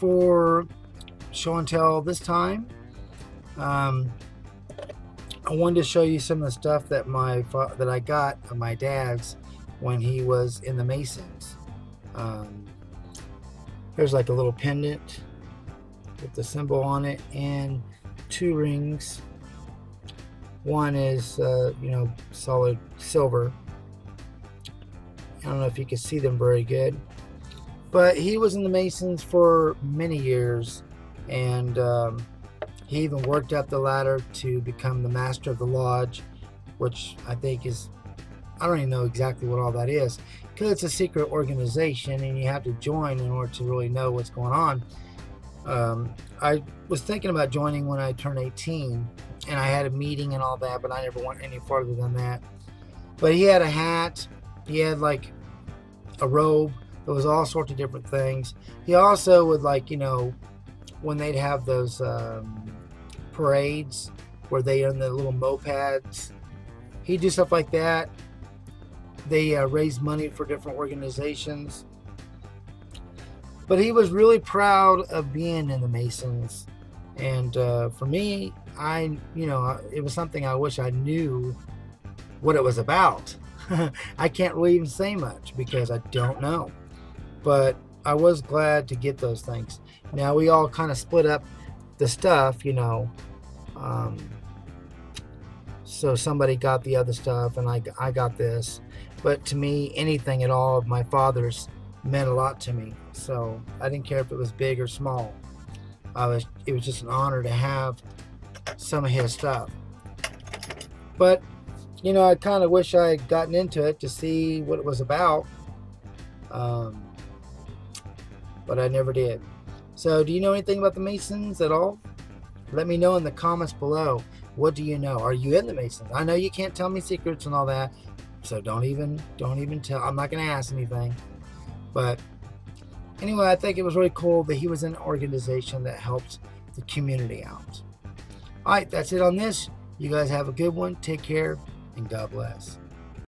for show and tell this time. Um, I wanted to show you some of the stuff that my that I got of my dad's when he was in the Masons. Um, there's like a little pendant with the symbol on it and two rings. One is, uh, you know, solid silver. I don't know if you can see them very good. But he was in the Masons for many years. And um, he even worked up the ladder to become the master of the lodge, which I think is, I don't even know exactly what all that is. Because it's a secret organization and you have to join in order to really know what's going on. Um, I was thinking about joining when I turned 18, and I had a meeting and all that, but I never went any farther than that. But he had a hat, he had like a robe, there was all sorts of different things. He also would like, you know, when they'd have those um, parades where they on the little mopeds, he'd do stuff like that. They uh, raise money for different organizations but he was really proud of being in the Masons. And uh, for me, I, you know, it was something I wish I knew what it was about. I can't really even say much because I don't know. But I was glad to get those things. Now we all kind of split up the stuff, you know. Um, so somebody got the other stuff and I, I got this. But to me, anything at all of my father's meant a lot to me. So I didn't care if it was big or small. I was it was just an honor to have some of his stuff. But you know, I kind of wish I had gotten into it to see what it was about. Um, but I never did. So, do you know anything about the Masons at all? Let me know in the comments below. What do you know? Are you in the Masons? I know you can't tell me secrets and all that, so don't even don't even tell. I'm not going to ask anything. But anyway, I think it was really cool that he was in an organization that helped the community out. All right, that's it on this. You guys have a good one. Take care and God bless.